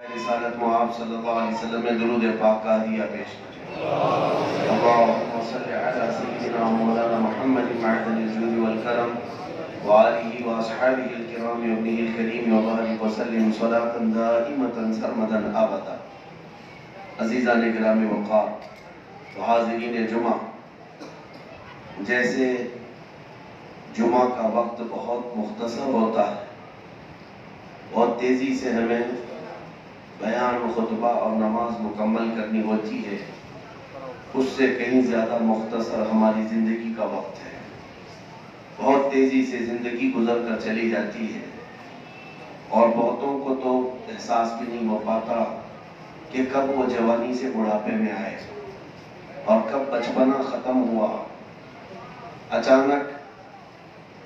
रिसालत में आप सल्लल्लाहु अलैहि वसल्लम ने दुरूद पाक का दिया पेश करें अल्लाहुम्मा अला सय्यिदिना मौलाना मुहम्मद मअदल जूद वल करम व आलिहि व अस्हाबिहि अल किराम व इब्निहि अल करीम व बारिक व सल्लिम सलातन दाइमतन सरमदन अबदा। अजीजान गिरामी वक़ार व हाज़िरीन जुमा। जैसे जुमा का वक्त बहुत मुख्तसर होता है, बहुत तेज़ी से हमें बयान खुतबा और नमाज़ मुकम्मल करनी होती है, उससे कहीं ज़्यादा मुख्तसर हमारी ज़िंदगी का वक्त है। बहुत तेज़ी से ज़िंदगी गुजर कर चली जाती है और बहुतों को तो एहसास भी नहीं हो पाता कि कब वो जवानी से बुढ़ापे में आए और कब बचपना ख़त्म हुआ। अचानक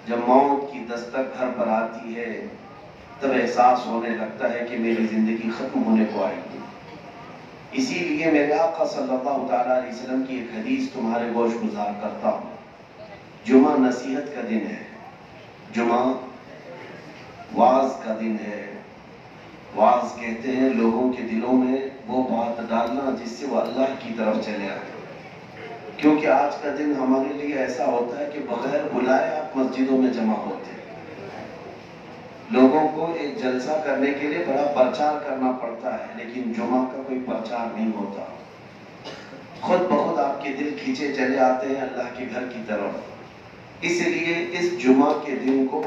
जब मौत की दस्तक घर पर आती है तब एहसास होने लगता है कि मेरी ज़िंदगी ख़त्म होने को आएगी इसीलिए मेरे आका सल्लल्लाहु अलैहि वसल्लम की एक हदीस तुम्हारे गोश गुजार करता हूँ। जुमा नसीहत का दिन है। जुमा वाज का दिन है। वाज कहते हैं लोगों के दिलों में वो बात डालना जिससे वो अल्लाह की तरफ़ चले आए। क्योंकि आज का दिन हमारे लिए ऐसा होता है कि बगैर बुलाए आप मस्जिदों में जमा होते लोगों को एक जलसा करने के लिए बड़ा प्रचार करना पड़ता है, लेकिन जुमा का कोई प्रचार नहीं होता। खुद बहुत आपके दिल खींचे चले आते हैं अल्लाह के घर की तरफ़। इसलिए इस जुमा के दिन को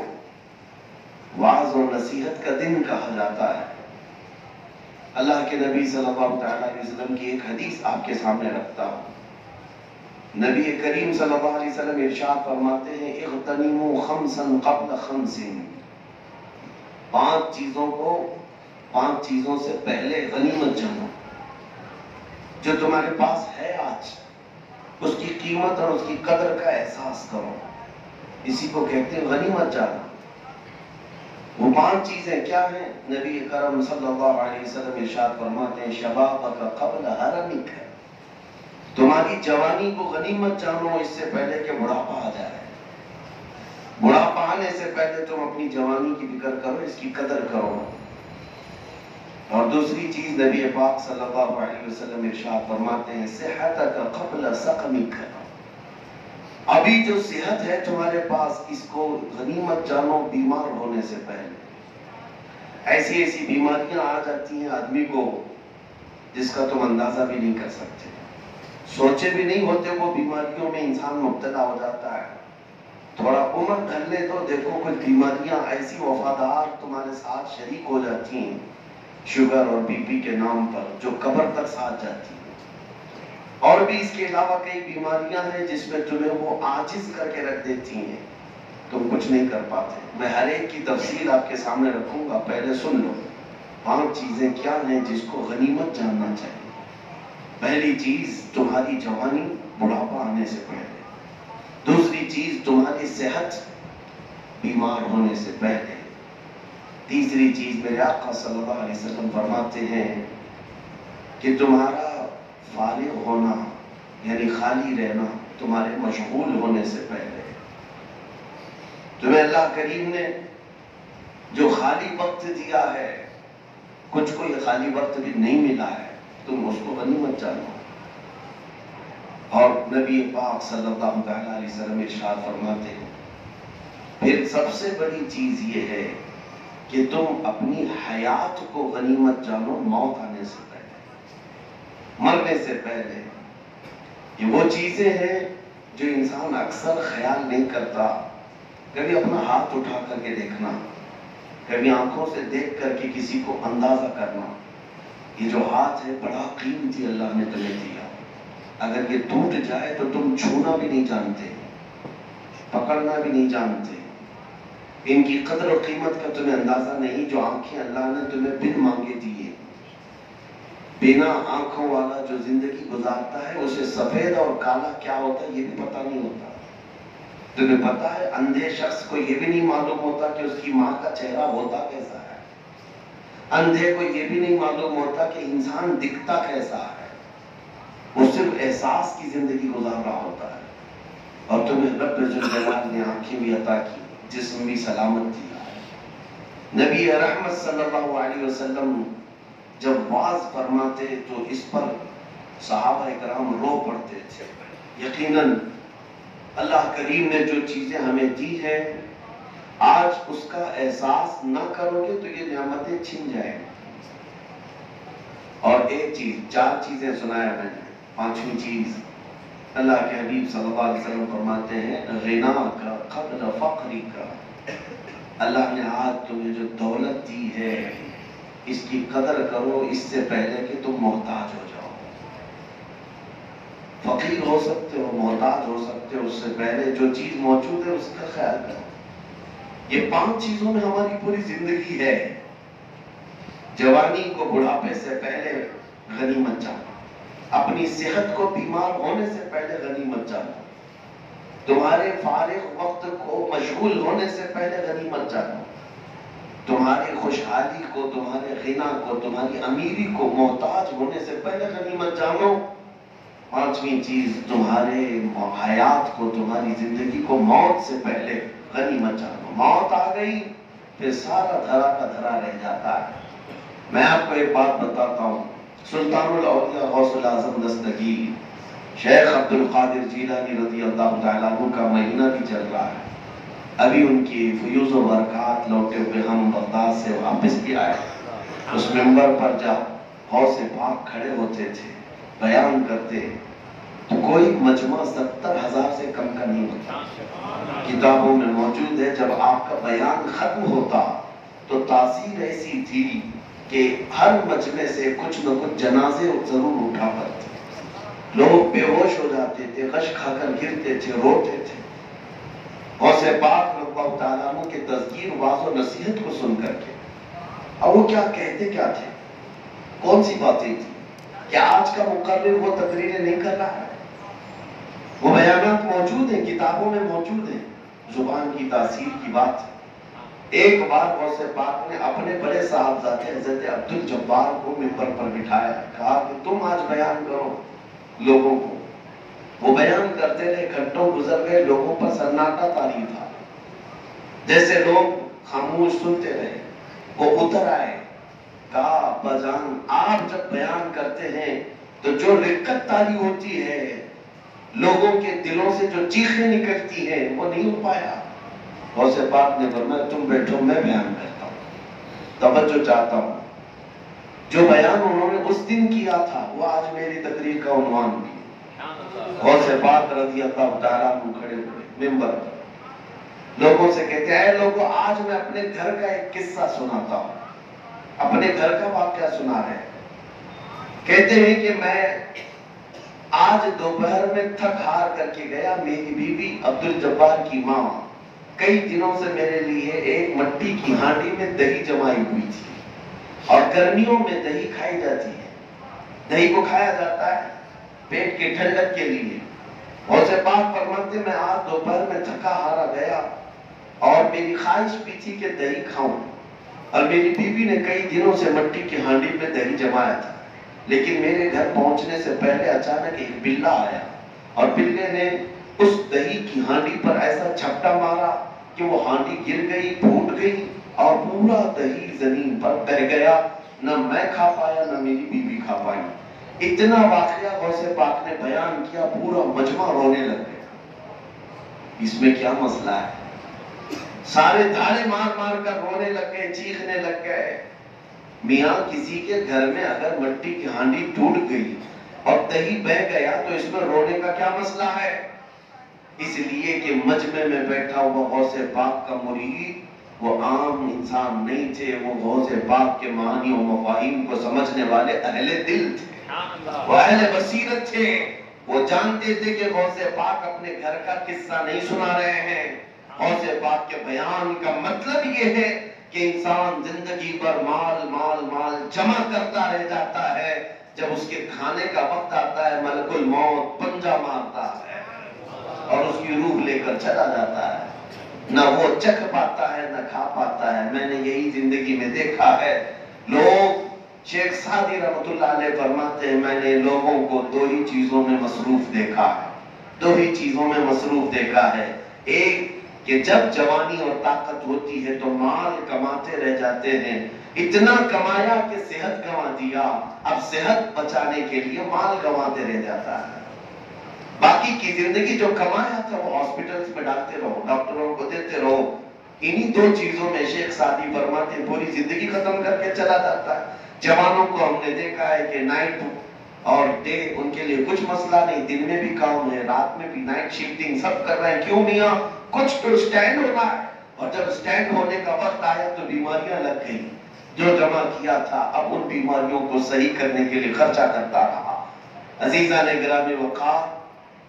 वाज और नसीहत का दिन कहा जाता है। अल्लाह के नबी अलैहि वसल्लम की एक हदीस आपके सामने रखता हूँ। नबी करीम सल्लल्लाहु अलैहि वसल्लम इरशाद फरमाते हैं खमसन क़ब्ल खमसिन। पाँच चीज़ों को, पाँच चीज़ों से पहले गनीमत जानो जो तुम्हारे पास है आज, उसकी कीमत और उसकी कदर का एहसास करो। इसी को कहते हैं गनीमत जाना। वो पाँच चीज़ें क्या हैं? नबी करम वसल्लम इरशाद फरमाते हैं शबाब का कब्ल हरमिक है। तुम्हारी जवानी को गनीमत जानो, इससे पहले कि बुढ़ापा आ जाए। बुढ़ापा आने से पहले तुम अपनी जवानी की फ़िक्र करो, इसकी कदर करो। और दूसरी चीज़ नबी पाक सल्लल्लाहु अलैहि वसल्लम इरशाद फरमाते हैं, सेहत का कब्ल सकमिक अभी जो सेहत है तुम्हारे पास, इसको गनीमत जानो बीमार होने से पहले। ऐसी ऐसी बीमारियाँ आ जाती हैं आदमी को, जिसका तुम अंदाज़ा भी नहीं कर सकते। सोचे भी नहीं होते वो बीमारियों में इंसान मुब्तला हो जाता है। थोड़ा उम्र कर ले तो देखो कुछ बीमारियाँ ऐसी वफादार तुम्हारे साथ शरीक हो जाती हैं, शुगर और बीपी के नाम पर, जो कब्र तक साथ जाती है। और भी इसके अलावा कई बीमारियाँ हैं जिसमें तुम्हें वो आजिज करके रख देती हैं। तुम कुछ नहीं कर पाते। मैं हर एक की तफसील आपके सामने रखूँगा, पहले सुन लो। पाँच चीज़ें क्या हैं जिसको गनीमत जानना चाहिए? पहली चीज़, तुम्हारी जवानी बुढ़ापा आने से पहले। दूसरी चीज़, तुम्हारी सेहत बीमार होने से पहले। तीसरी चीज़, मेरे आका सल्लल्लाहु अलैहि वसल्लम फरमाते हैं कि तुम्हारा फारिग होना, यानी खाली रहना, तुम्हारे मशगूल होने से पहले। तुम्हें अल्लाह करीम ने जो खाली वक्त दिया है, कुछ को खाली वक्त भी नहीं मिला है, तुम उसको गनीमत जानो। और नबी पाक सल्लल्लाहु अलैहि वसल्लम इरशाद फरमाते हैं, फिर सबसे बड़ी चीज़ ये है कि तुम अपनी हयात को गनीमत जानो, मौत आने से पहले। मरने से पहले। ये वो चीज़ें हैं जो इंसान अक्सर ख्याल नहीं करता। कभी अपना हाथ उठा करके देखना, कभी आँखों से देख करके किसी को अंदाज़ा करना, ये जो हाथ है, बड़ा कीमती अल्लाह ने तुम्हें दिया। अगर ये टूट जाए तो तुम छूना भी नहीं जानते, पकड़ना भी नहीं जानते। इनकी कदर और कीमत का तुम्हें अंदाज़ा नहीं, जो आँखें अल्लाह ने तुम्हें बिन मांगे दिए। बिना आँखों वाला जो ज़िंदगी गुजारता है, उसे सफ़ेद और काला क्या होता है, ये भी पता नहीं होता। तुम्हें पता है, अंधे शख्स को ये भी नहीं मालूम होता कि उसकी माँ का चेहरा होता कैसा है। अंधे को ये भी नहीं मालूम होता कि इंसान दिखता कैसा है। वो सिर्फ़ एहसास की ज़िंदगी गुजार रहा होता है। और तुम्हें रब जलाल ने आँखें भी अता की, जिस्म भी सलामत दिया नबी रहमत सल्लल्लाहु अलैहि वसल्लम जब वाज फरमाते तो इस पर सहाबा कराम रो पड़ते थे। यकीनन, अल्लाह करीम ने जो चीज़ें हमें दी है, आज उसका एहसास ना करोगे तो ये नियामतें छिन जाएँगी। और एक चीज़, चार चीज़ें सुनाया मैंने। पांचवी चीज़ अल्लाह के हबीब सल्लल्लाहु अलैहि वसल्लम फरमाते हैं, गिना का कब्र फक्री का। अल्लाह ने आज तुम्हें जो दौलत दी है, इसकी कदर करो, इससे पहले कि तुम मोहताज हो जाओ। फकीर हो सकते हो, मोहताज हो सकते हो, उससे पहले जो चीज़ मौजूद है, उसका ख्याल करो ये पाँच चीज़ों में हमारी पूरी ज़िंदगी है। जवानी को बुढ़ापे से पहले गनीमत जाना। अपनी सेहत को बीमार होने से पहले गनीमत जाना। तुम्हारे फारिग वक्त को मशगूल होने से पहले गनीमत जानो। तुम्हारी खुशहाली को, तुम्हारे गिना को, तुम्हारी अमीरी को मोहताज होने से पहले गनीमत जानो। पांचवी चीज़, तुम्हारे हयात को, तुम्हारी ज़िंदगी को मौत से पहले गनीमत जानो। मौत आ गई, फिर सारा धरा का धरा रह जाता है। मैं आपको एक बात बताता हूँ। सुल्तानुल औलिया गौसुल आज़म दस्तगीर शेख अब्दुल कादिर जीलानी रज़ी अल्लाह तु का महीना भी चल रहा है। अभी उनकी फ्यूज बरकत लौटे हुए हम बगदाद से वापस भी आए। उस मेंबर पर जब हौस पाक खड़े होते थे। बयान करते तो कोई मजमा सत्तर हज़ार से कम का नहीं होता। किताबों में मौजूद है, जब आपका बयान खत्म होता तो तासीर ऐसी थी कि हर मजमे से कुछ न कुछ जनाजे ज़रूर उठा करते लोग बेहोश हो जाते थे कश खाकर गिरते थे, रोते थे। से पाक के तस्वीर वाज नसीहत को सुन करके अब वो क्या कहते, क्या थे? कौन सी बातें थी? क्या आज का मुकर्र वो तकरीरें नहीं कर रहा है? वो बयान मौजूद है, किताबों में मौजूद है। ज़ुबान की तासीर की बात एक बार गौसे पाक ने अपने बड़े साहबजादे हज़रत अब्दुल जब्बार को मिंबर पर बिठाया। कहा कि तुम आज बयान करो लोगों को। वो बयान करते रहे, घंटों गुजर गए, लोगों पर सन्नाटा तारी था जैसे लोग खामोश सुनते रहे, वो उतर आए। कहा, बजान, आप जब बयान करते हैं तो जो रिक्कत तारी होती है, लोगों के दिलों से जो चीखें निकलती है, वो नहीं हो पाया। गौसे पाक ने फरमाया तुम बैठो, मैं बयान करता हूँ। तवज्जो चाहता हूँ। जो बयान उन्होंने उस दिन किया था, वो आज मेरी तकरीर का उन्वान भी और से बात रज़ी अल्लाह खड़े हुए मेंबर। लोगों से कहते हैं लोगों, आज मैं अपने घर का एक किस्सा सुनाता हूँ। अपने घर का वाक्य सुना रहे कहते हैं कि मैं आज दोपहर में थक हार करके गया, मेरी बीवी अब्दुल जब्बार की माँ। कई दिनों से मेरे लिए एक मट्टी की हांडी में दही जमाई हुई थी और गर्मियों में दही खाई जाती है। दही को खाया जाता है पेट के ठंडक के लिए। और से बात फरमाते मैं आज दोपहर में थका हारा गया और मेरी ख्वाहिश भी थी कि दही खाऊं, और मेरी बीवी ने कई दिनों से मट्टी की हांडी में दही जमाया था। लेकिन मेरे घर पहुँचने से पहले अचानक एक बिल्ला आया और बिल्ले ने उस दही की हांडी पर ऐसा छपटा मारा कि वो हांडी गिर गई, फूट गई और पूरा दही ज़मीन पर बह गया? न मैं खा पाया, न मेरी बीवी खा पाई। इतना वाकया गौसे पाक ने बयान किया, पूरा मजमा रोने लग गया। इसमें क्या मसला है? सारे धारे मार मार कर रोने लग गए, चीखने लग गए। मियाँ, किसी के घर में अगर मट्टी की हांडी टूट गई और दही बह गया तो इसमें रोने का क्या मसला है? इसलिए कि मजमे में बैठा हुआ गौसे पाक का मुरीद, वो आम इंसान नहीं थे, वो गौसे पाक के मानी और मफाहिम को समझने वाले अहले दिल थे। वो अहले बसीरत थे। वो जानते थे कि गौसे पाक अपने घर का किस्सा नहीं सुना रहे हैं। गौसे पाक के बयान का मतलब ये है कि इंसान ज़िंदगी पर माल माल माल जमा करता रह जाता है। जब उसके खाने का वक्त आता है, मलकुल मौत, पंजा मारता है। और उसकी रूह लेकर चला जाता है। न वो चख पाता है, न खा पाता है। मैंने यही ज़िंदगी में देखा है। लोग, शेख सादी रहमतुल्लाह फरमाते हैं, मैंने लोगों को दो ही चीज़ों में मसरूफ देखा है। दो ही चीज़ों में मसरूफ देखा है। एक, कि जब जवानी और ताकत होती है तो माल कमाते रह जाते हैं। इतना कमाया कि सेहत गंवा दिया। अब सेहत बचाने के लिए माल गंवाते रह जाता है। बाकी की ज़िंदगी जो कमाया था वो हॉस्पिटल्स में डालते रहो डॉक्टरों को देते रहो। इन्हीं दो चीज़ों में शेख शादी फरमाते पूरी ज़िंदगी खत्म करके चला जाता है। जवानों को हमने देखा है कि नाइट और डे उनके लिए कुछ मसला नहीं, दिन में भी काम है, रात में भी नाइट शिफ्टिंग सब कर रहे हैं। क्यों नहीं कुछ तो स्टैंड होना है। और जब स्टैंड होने का वक्त आया तो बीमारियाँ लग गई। जो जमा किया था, अब उन बीमारियों को सही करने के लिए खर्चा करता रहा। अजीजा ने ग्रामी वक़ा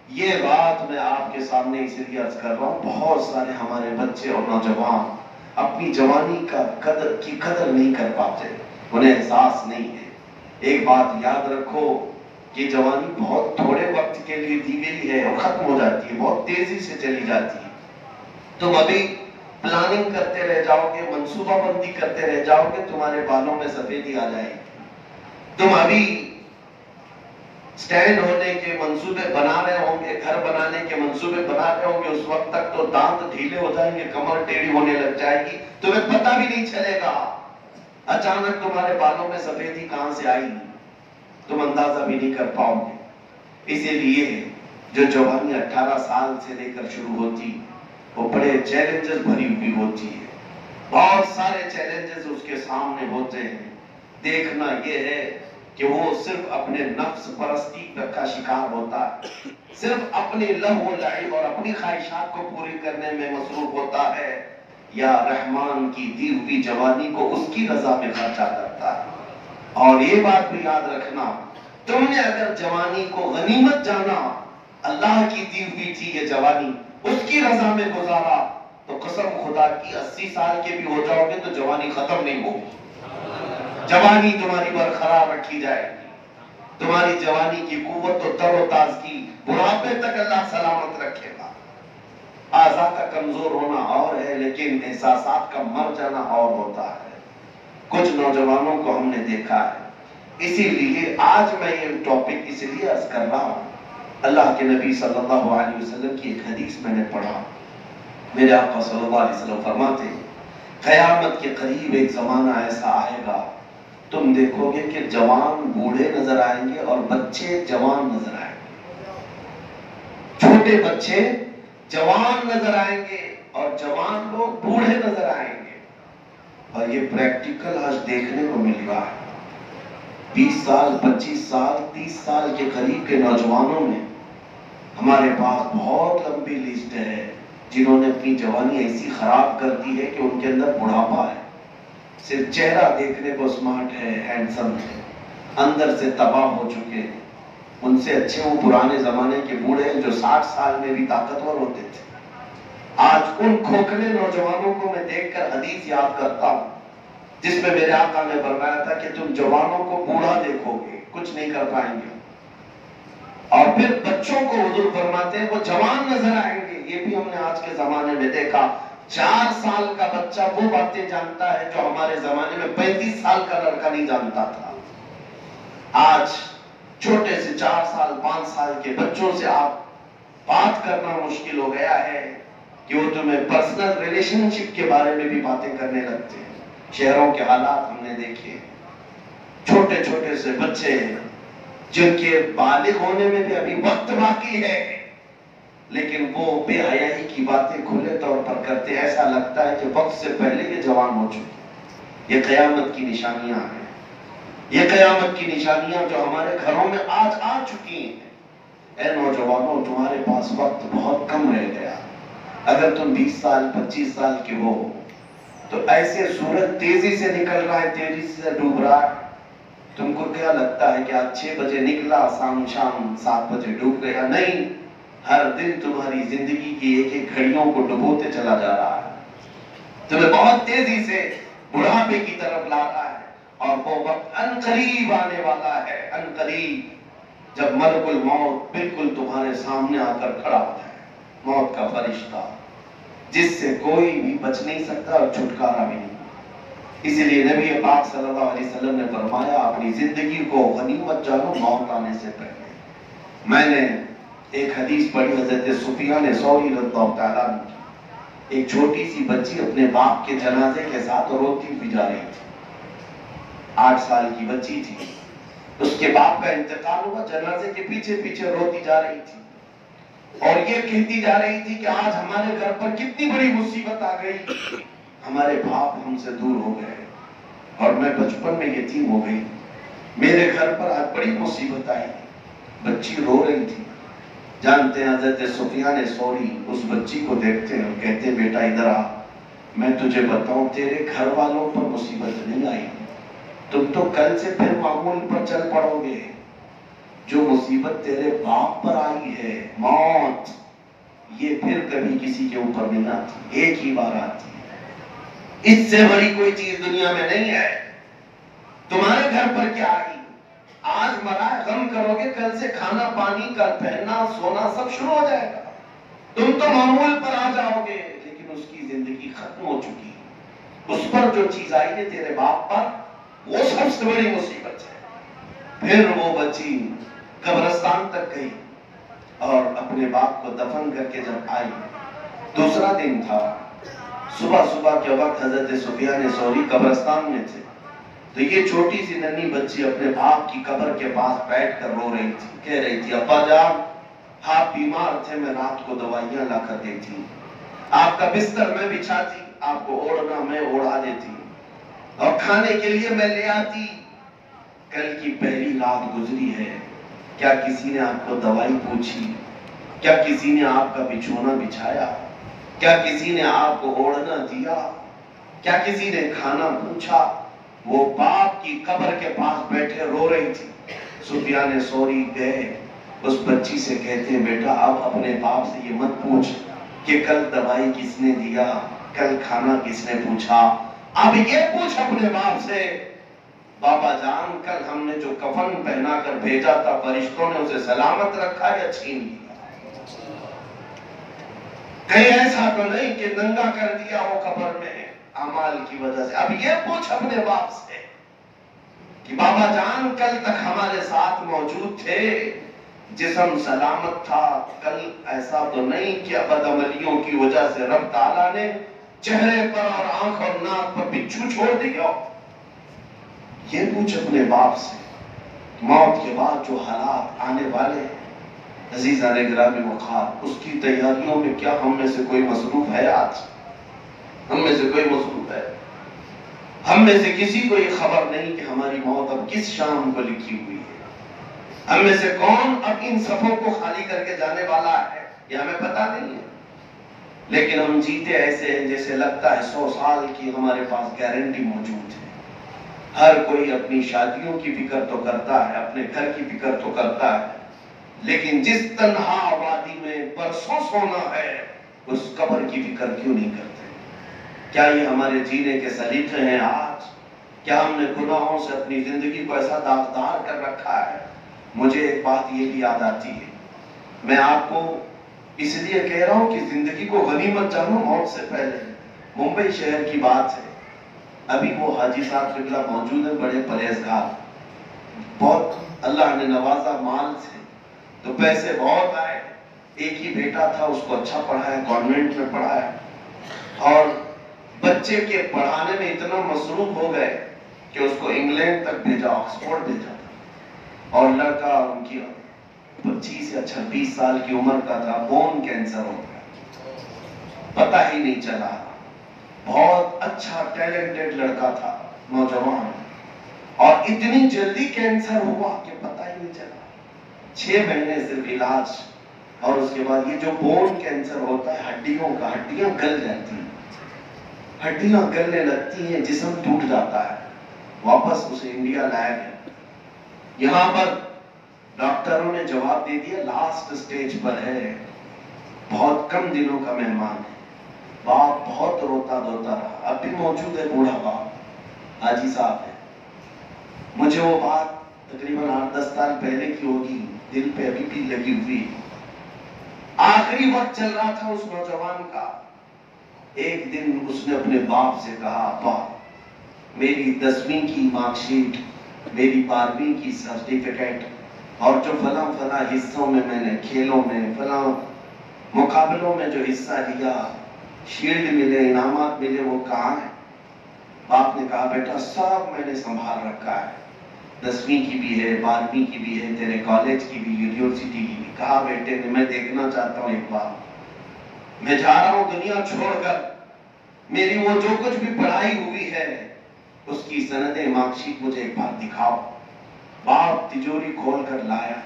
ये बात मैं आपके सामने इसलिए अर्ज़ कर रहा हूँ, बहुत सारे हमारे बच्चे और नौजवान अपनी जवानी का कदर की कदर नहीं कर पाते, उन्हें एहसास नहीं है। एक बात याद रखो कि जवानी बहुत थोड़े वक्त के लिए दी गई है और खत्म हो जाती है, बहुत तेज़ी से चली जाती है। तुम अभी प्लानिंग करते रह जाओगे मनसूबाबंदी करते रह जाओगे, तुम्हारे बालों में सफेदी आ जाएगी। तुम अभी स्टैंड होने के मंसूबे बना रहे होंगे, घर बनाने के मंसूबे बना रहे होंगे, उस वक्त तक तो दांत ढीले हो जाएँगे, कमर टेढ़ी होने लग जाएगी। तुम्हें पता भी नहीं चलेगा। अचानक तुम्हारे बालों में सफेदी कहाँ से आई? तुम अंदाज़ा भी नहीं कर पाओगे। इसीलिए जो जवानी 18 साल से लेकर शुरू होती, वो बड़े चैलेंजेस भरी हुई होती है। बहुत सारे चैलेंजेस उसके सामने होते हैं। देखना यह है कि वो सिर्फ़ अपने नफ्स परस्ती का शिकार होता है। सिर्फ़ अपने लहू लाइब और अपनी ख्वाहिशात को पूरी करने में मसरूफ होता है या रहमान की दी हुई जवानी को उसकी रजा में खर्चा करता है। और ये बात भी याद रखना, तुमने अगर जवानी को गनीमत जाना, अल्लाह की दी हुई थी ये जवानी, उसकी रजा में गुजारा तो कसम खुदा की अस्सी साल के भी हो जाओगे तो जवानी खत्म नहीं होगी। जवानी तुम्हारी बरकरार रखी जाएगी तुम्हारी जवानी की कुत और तरोताजगी बुढ़ापे तक अल्लाह सलामत रखेगा। आजा का कमज़ोर होना और है, लेकिन एहसास का मर जाना और होता है। कुछ नौजवानों को हमने देखा है। इसीलिए आज मैं ये टॉपिक इसलिए अर्ज़ कर रहा हूँ। अल्लाह के नबी सल्लल्लाहु अलैहि वसल्लम की एक हदीस मैंने पढ़ा। मेरे आका सल्लल्लाहु अलैहि वसल्लम फरमाते क़यामत के करीब एक ज़माना ऐसा आएगा तुम देखोगे कि जवान बूढ़े नज़र आएँगे और बच्चे जवान नज़र आएँगे। छोटे बच्चे जवान नज़र आएँगे और जवान लोग बूढ़े नज़र आएँगे। और ये प्रैक्टिकल आज देखने को मिल रहा है। 20 साल 25 साल 30 साल के करीब के नौजवानों में हमारे पास बहुत लंबी लिस्ट है जिन्होंने अपनी जवानी ऐसी खराब कर दी है कि उनके अंदर बुढ़ापा है। सिर्फ़ चेहरा देखने को स्मार्ट है हैंडसम है। अंदर से तबाह हो चुके हैं। उनसे अच्छे वो पुराने जमाने के बूढ़े हैं जो 60 साल में भी ताकतवर होते थे। आज उन खोखले नौजवानों को मैं देखकर हदीस याद करता हूँ, जिसमें मेरे आका ने फरमाया था कि तुम जवानों को बूढ़ा देखोगे, कुछ नहीं कर पाएँगे। और फिर बच्चों को हजूर फरमाते हैं, वो जवान नज़र आएँगे। ये भी हमने आज के जमाने में देखा। चार साल का बच्चा वो बातें जानता है जो हमारे जमाने में पैंतीस साल का लड़का नहीं जानता था। आज छोटे से चार साल, पाँच साल के बच्चों से आप बात करना मुश्किल हो गया है कि वो तुम्हें पर्सनल रिलेशनशिप के बारे में भी बातें करने लगते हैं। शहरों के हालात हमने देखे। छोटे छोटे से बच्चे जिनके बालिग होने में भी अभी वक्त बाकी है। लेकिन वो बेहयाई की बातें खुले तौर पर करते ऐसा लगता है कि वक्त से पहले ये जवान हो चुके ये कयामत की निशानियाँ हैं। ये कयामत की निशानियाँ जो हमारे घरों में आज आ चुकी हैं। ए नौजवानों, तुम्हारे पास वक्त बहुत कम रह गया। अगर तुम 20 साल 25 साल के हो तो ऐसे सूरज तेज़ी से निकल रहा है, तेज़ी से डूब रहा है। तुमको क्या लगता है कि आज छह बजे निकला, शाम शाम सात बजे डूब गया? नहीं। हर दिन तुम्हारी ज़िंदगी की एक एक घड़ियों को डुबोते चला जा रहा है। तुम्हें बहुत तेज़ी से बुढ़ापे की तरफ़ ला रहा है और वो वक्त अनकरीब आने वाला है, अनकरीब। जब मलकुल मौत बिल्कुल तुम्हारे सामने आकर खड़ा होता है, मौत का फरिश्ता, जिससे कोई भी बच नहीं सकता और छुटकारा भी नहीं। इसीलिए नबी पाक सल्लल्लाहु अलैहि वसल्लम ने फरमाया, अपनी ज़िंदगी को गनीमत जानो, मौत आने से पहले। मैंने एक हदीस पढ़ी हज़रत सुफिया ने सौरी एक छोटी सी बच्ची अपने बाप के जनाजे के साथ रोती हुई जा रही थी। आठ साल की बच्ची थी। उसके बाप का इंतकाल हुआ, जनाजे के पीछे पीछे रोती जा रही थी। और ये कहती जा रही थी कि आज हमारे घर पर कितनी बड़ी मुसीबत आ गई। हमारे बाप हमसे दूर हो गए। और मैं बचपन में यतीम हो गई। मेरे घर पर आज बड़ी मुसीबत आई। बच्ची रो रही थी। जानते हैं, हज़रत सुफिया ने सॉरी, उस बच्ची को देखते हैं और कहते बेटा, इधर आ। मैं तुझे बताऊँ, तेरे घर वालों पर मुसीबत नहीं आई। तुम तो कल से फिर मामूल पर चल पड़ोगे। जो मुसीबत तेरे बाप पर आई है, मौत, ये फिर कभी किसी के ऊपर नहीं आती, एक ही बार आती है। इससे बड़ी कोई चीज़ दुनिया में नहीं है। तुम्हारे घर पर क्या आई? आज मरा गम करोगे, कल से खाना, पानी का पहनना, सोना सब शुरू हो जाएगा। तुम तो मामूल पर आ जाओगे, लेकिन उसकी ज़िंदगी खत्म हो चुकी उस पर जो चीज़ आई है तेरे बाप पर, वो सबसे बड़ी मुसीबत है। फिर वो बच्ची कब्रस्तान तक गई और अपने बाप को दफन करके जब आई, दूसरा दिन था। सुबह सुबह के वक्त हज़रत सुफिया ने सौरी कब्रस्तान में थे। तो ये छोटी सी नन्ही बच्ची अपने बाप की कब्र के पास बैठ कर रो रही थी, कह रही थी, अब्बा जान आप बीमार थे, मैं रात को दवाइयाँ ला कर देती आपका बिस्तर मैं बिछाती आपको ओढ़ना मैं ओढ़ा देती। और खाने के लिए मैं ले आती। कल की पहली रात गुजरी है, क्या किसी ने आपको दवाई पूछी? क्या किसी ने आपका बिछोना बिछाया? क्या किसी ने आपको ओढ़ना दिया? क्या किसी ने खाना पूछा? वो बाप की कब्र के पास बैठे रो रही थी। सुफिया ने सोरी गए उस बच्ची से कहते हैं बेटा, अब अपने बाप से ये मत पूछ कि कल दवाई किसने दिया, कल खाना किसने पूछा। अब ये पूछ अपने बाप से। बाबा, जान, कल हमने जो कफन पहना कर भेजा था, फरिश्तों ने उसे सलामत रखा या छीन लिया? कहीं ऐसा तो नहीं कि नंगा कर दिया हो कब्र में। अमाल की वजह से। अब ये पूछ अपने बाप से कि बाबा जान कल तक हमारे साथ मौजूद थे, जिसम सलामत था। कल ऐसा तो नहीं कि बदमलियों की वजह से रब ताला ने चेहरे पर और आँख और नाक पर बिच्छू छोड़ दिया। ये पूछ अपने बाप से। मौत के बाद जो हालात आने वाले अजीजा ने ग्रामी वखार उसकी तैयारियों में क्या हम में से कोई मसरूफ है आज? हम में से कोई मसरूफ है। हम में से किसी को ये खबर नहीं कि हमारी मौत अब किस शाम को लिखी हुई है। हम में से कौन अब इन सफों को खाली करके जाने वाला है, ये हमें पता नहीं है। लेकिन हम जीते ऐसे हैं जैसे लगता है सौ साल की हमारे पास गारंटी मौजूद है। हर कोई अपनी शादियों की फ़िक्र तो करता है, अपने घर की फ़िक्र तो करता है। लेकिन जिस तनहा आबादी में बरसों सोना है, उस कबर की फ़िक्र क्यों नहीं करते? क्या ये हमारे जीने के सलीके हैं आज? क्या हमने गुनाहों से अपनी ज़िंदगी को ऐसा दागदार कर रखा है? मुझे एक बात ये भी याद आती है। मैं आपको इसलिए कह रहा हूँ कि ज़िंदगी को गनीमत जानो मौत से पहले मुंबई शहर की बात है। अभी वो हाजी साहब फिगला मौजूद है, बड़े परहेजगार। बहुत अल्लाह ने नवाजा, माल से। तो पैसे बहुत आए। एक ही बेटा था, उसको अच्छा पढ़ाया, गवर्नमेंट में पढ़ाया। और बच्चे के पढ़ाने में इतना मसरूफ हो गए कि उसको इंग्लैंड तक भेजा, ऑक्सफोर्ड भेजा था। और लड़का उनकी पच्चीस या छब्बीस साल की उम्र का था बोन कैंसर हो गया। पता ही नहीं चला। बहुत अच्छा टैलेंटेड लड़का था, नौजवान। और इतनी जल्दी कैंसर हुआ कि पता ही नहीं चला। छह महीने सिर्फ़ इलाज। और उसके बाद ये जो बोन कैंसर होता है, हड्डियों का, हड्डियाँ गल जाती हैं। हड्डियाँ गलने लगती हैं, जिसम टूट जाता है। वापस उसे इंडिया लाया गया। यहाँ पर डॉक्टरों ने जवाब दे दिया लास्ट स्टेज पर है। बहुत कम दिनों का मेहमान है। बाप बहुत रोता धोता रहा। अब भी मौजूद है बूढ़ा बाप। हाजी साहब है। मुझे वो बात तकरीबन आठ दस साल पहले की होगी। दिल पे अभी भी लगी हुई आखिरी वक्त चल रहा था उस नौजवान का। एक दिन उसने अपने बाप से कहा अब्बा मेरी दसवीं की मार्कशीट, मेरी बारहवीं की सर्टिफिकेट और जो फला फला हिस्सों में मैंने खेलों में, फला मुकाबलों में जो हिस्सा लिया, शील्ड मिले, इनामत मिले, वो कहाँ है? बाप ने कहा, बेटा, सब मैंने संभाल रखा है। दसवीं की भी है, बारहवीं की भी है, तेरे कॉलेज की भी, यूनिवर्सिटी की भी। कहा, बेटे ने मैं देखना चाहता हूँ एक बार। मैं जा रहा हूँ दुनिया छोड़कर। मेरी वो जो कुछ भी पढ़ाई हुई है, उसकी सनदे मार्कशीट मुझे एक बार दिखाओ। बाप तिजोरी खोल कर लाया।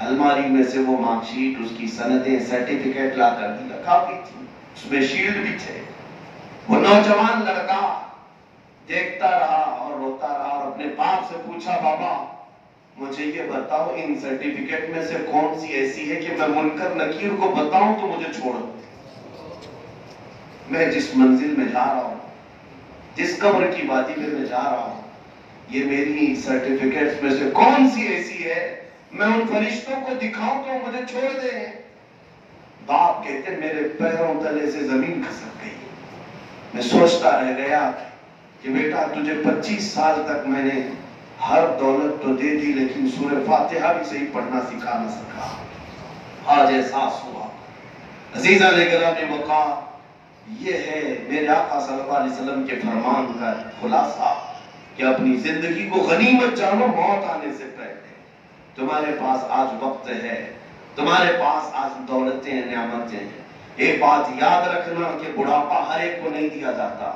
अलमारी में से वो मार्कशीट, उसकी सनदे, सर्टिफिकेट ला कर दिया काफ़ी थी। उसमें शील्ड भी थे। वो नौजवान लड़का देखता रहा और रोता रहा और अपने बाप से पूछा, बाबा, मुझे ये बताओ, इन सर्टिफिकेट में से कौन सी ऐसी है कि मैं मुनकर नकीर को बताऊँ तो मुझे छोड़? मैं जिस मंजिल में जा रहा हूँ, जिस कब्र की वादी में मैं जा रहा हूँ, ये मेरी सर्टिफिकेट्स में से कौन सी ऐसी है? मैं उन फरिश्तों को दिखाऊँ तो मुझे छोड़ दे बाप कहते मेरे पैरों तले से ज़मीन खसक गई। मैं सोचता रह गया कि बेटा, तुझे 25 साल तक मैंने हर दौलत तो दे दी, लेकिन सूर्य फातिहा भी सही पढ़ना सिखा ना सका। आज एहसास हुआ। अजीजा लेकर आपने मौका ये है मेरे आका सल्लल्लाहु अलैहि वसल्लम के फरमान का खुलासा कि अपनी ज़िंदगी को गनीमत जानो, मौत आने से पहले। तुम्हारे पास आज वक्त है, तुम्हारे पास आज दौलतें नियामतें हैं। एक बात याद रखना कि बुढ़ापा हर एक को नहीं दिया जाता।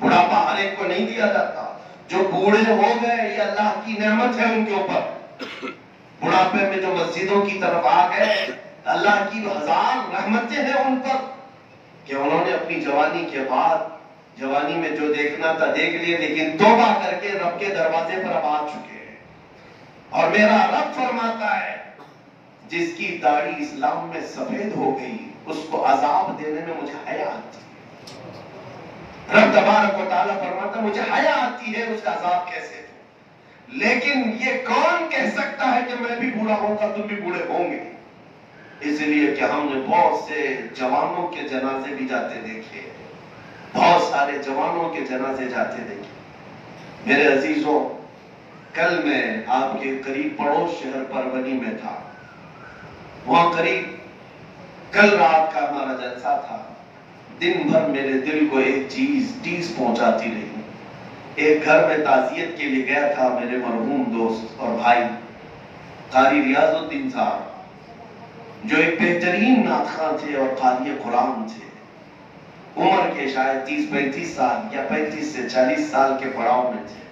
बुढ़ापा हर एक को नहीं दिया जाता। जो बूढ़े हो गए, ये अल्लाह की नेमत है उनके ऊपर। बुढ़ापे में जो मस्जिदों की तरफ़ आ गए, अल्लाह की हज़ार रहमतें हैं उन पर। कि उन्होंने अपनी जवानी के बाद, जवानी में जो देखना था देख लिए, लेकिन तोबा करके रब के दरवाजे पर अब आ चुके हैं। और मेरा रब फरमाता है, जिसकी दाढ़ी इस्लाम में सफ़ेद हो गई, उसको अजाब देने में मुझे हया आती है। रब तबारक ताला फरमाता मुझे हया आती है उसका अजाब कैसे लेकिन ये कौन कह सकता है कि मैं भी बूढ़ा होगा तुम भी बूढ़े होंगे? इसलिए कि हमने बहुत से जवानों के जनाजे भी जाते देखे। बहुत सारे जवानों के जनाजे जाते देखे। मेरे अजीजों, कल मैं आपके करीब पड़ोस शहर परवनी में था। वहाँ करीब कल रात का हमारा जलसा था। दिन भर मेरे दिल को एक चीज़ टीस पहुंचाती रही। एक घर में ताजियत के लिए गया था मेरे मरहूम दोस्त और भाई, कारी रियाजुद्दीन साहब। जो एक बेहतरीन नाथखा थे और कारी कुरान थे। उम्र के शायद तीस पैंतीस साल या पैंतीस से चालीस साल के पड़ाव में थे।